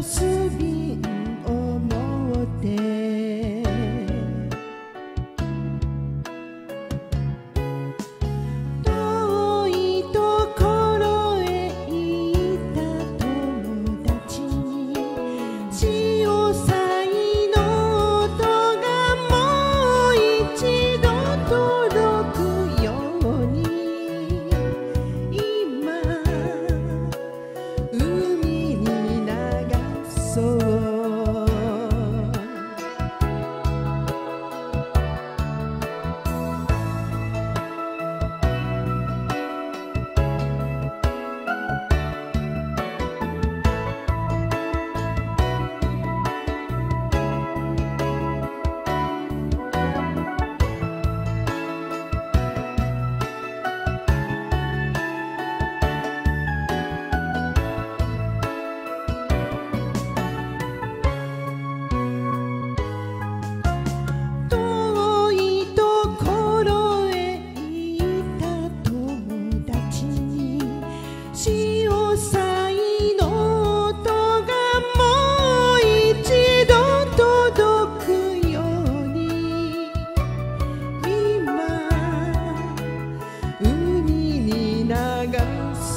sobie.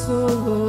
soul.